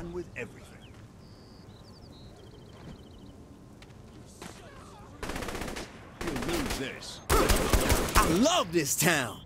done with everything. This. I love this town.